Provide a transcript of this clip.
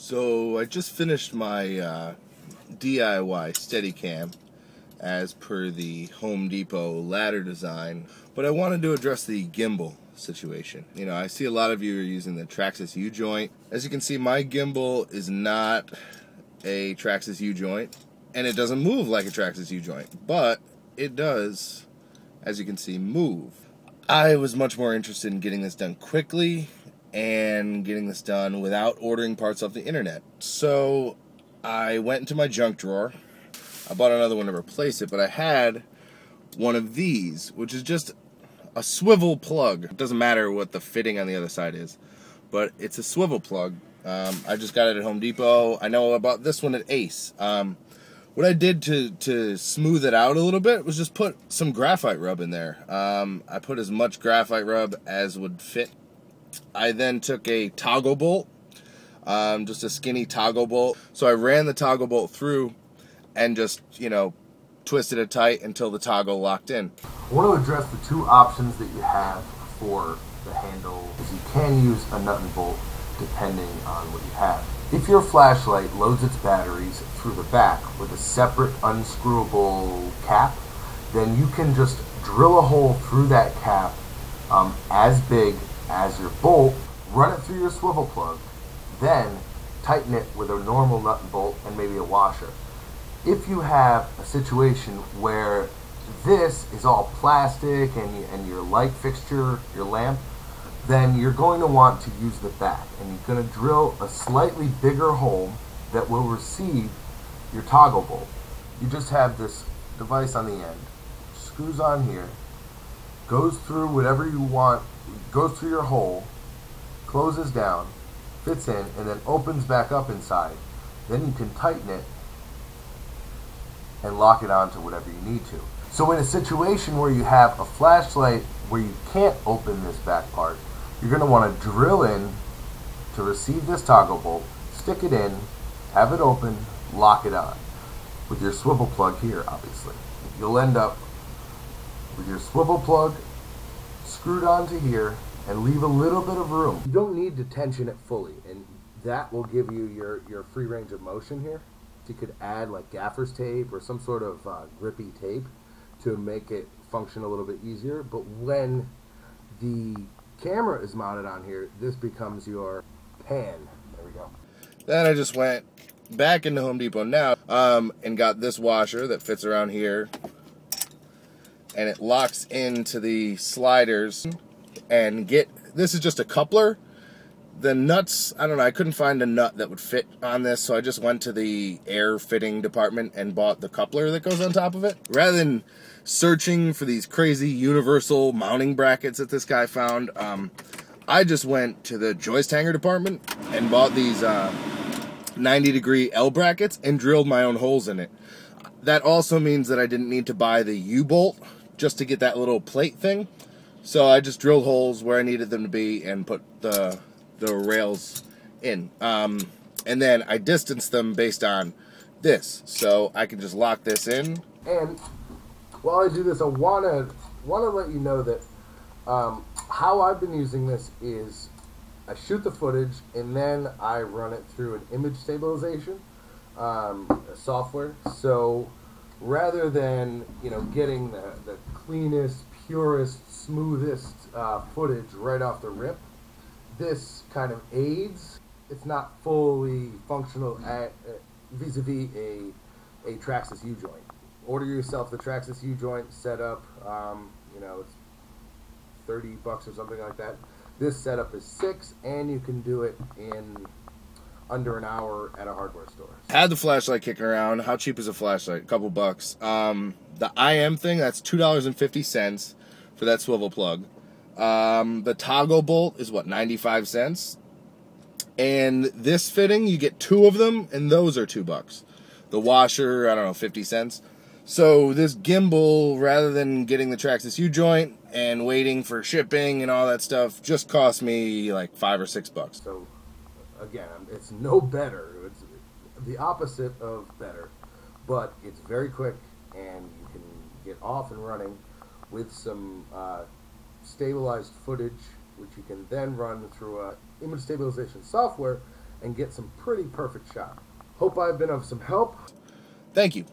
So I just finished my uh, DIY Steadicam as per the Home Depot ladder design, but I wanted to address the gimbal situation. You know, I see a lot of you are using the Traxxas U-joint. As you can see, my gimbal is not a Traxxas U-joint, and it doesn't move like a Traxxas U-joint, but it does, as you can see, move. I was much more interested in getting this done quickly and getting this done without ordering parts off the internet. So I went into my junk drawer. I bought another one to replace it, but I had one of these, which is just a swivel plug. It doesn't matter what the fitting on the other side is, but it's a swivel plug. Um, I just got it at Home Depot. I know about this one at Ace. Um, what I did to, to smooth it out a little bit was just put some graphite rub in there. Um, I put as much graphite rub as would fit I then took a toggle bolt, um, just a skinny toggle bolt. So I ran the toggle bolt through and just, you know, twisted it tight until the toggle locked in. I want to address the two options that you have for the handle is you can use a nut and bolt depending on what you have. If your flashlight loads its batteries through the back with a separate unscrewable cap, then you can just drill a hole through that cap um, as big as your bolt, run it through your swivel plug, then tighten it with a normal nut and bolt and maybe a washer. If you have a situation where this is all plastic and, and your light fixture, your lamp, then you're going to want to use the back and you're going to drill a slightly bigger hole that will receive your toggle bolt. You just have this device on the end, screws on here, goes through whatever you want goes through your hole, closes down, fits in, and then opens back up inside. Then you can tighten it and lock it onto whatever you need to. So in a situation where you have a flashlight where you can't open this back part, you're going to want to drill in to receive this toggle bolt, stick it in, have it open, lock it on. With your swivel plug here, obviously. You'll end up with your swivel plug screwed onto here and leave a little bit of room. You don't need to tension it fully and that will give you your, your free range of motion here. You could add like gaffer's tape or some sort of uh, grippy tape to make it function a little bit easier. But when the camera is mounted on here, this becomes your pan. There we go. Then I just went back into Home Depot now um, and got this washer that fits around here and it locks into the sliders and get this is just a coupler. The nuts i don't know i couldn't find a nut that would fit on this so i just went to the air fitting department and bought the coupler that goes on top of it. Rather than searching for these crazy universal mounting brackets that this guy found um, i just went to the joist hanger department and bought these uh, 90 degree l brackets and drilled my own holes in it. That also means that i didn't need to buy the u-bolt just to get that little plate thing. So I just drilled holes where I needed them to be and put the the rails in. Um, and then I distanced them based on this. So I can just lock this in. And while I do this, I wanna wanna let you know that um, how I've been using this is I shoot the footage and then I run it through an image stabilization um, software. So rather than you know getting the, the cleanest, purest, smoothest uh, footage right off the rip, this kind of aids. It's not fully functional at, uh, vis-a-vis a a Traxxas U joint. Order yourself the Traxxas U joint setup. Um, you know, it's thirty bucks or something like that. This setup is six, and you can do it in under an hour at a hardware store. Had the flashlight kicking around. How cheap is a flashlight? A couple bucks. Um, the IM thing, that's two dollars and fifty cents for that swivel plug. Um, the toggle bolt is what ninety five cents. And this fitting, you get two of them, and those are two bucks. The washer, I don't know, fifty cents. So this gimbal, rather than getting the Traxxas U joint and waiting for shipping and all that stuff, just cost me like five or six bucks. So again, it's no better. It's the opposite of better, but it's very quick and you can get off and running with some uh, stabilized footage, which you can then run through image stabilization software and get some pretty perfect shots. Hope I've been of some help. Thank you.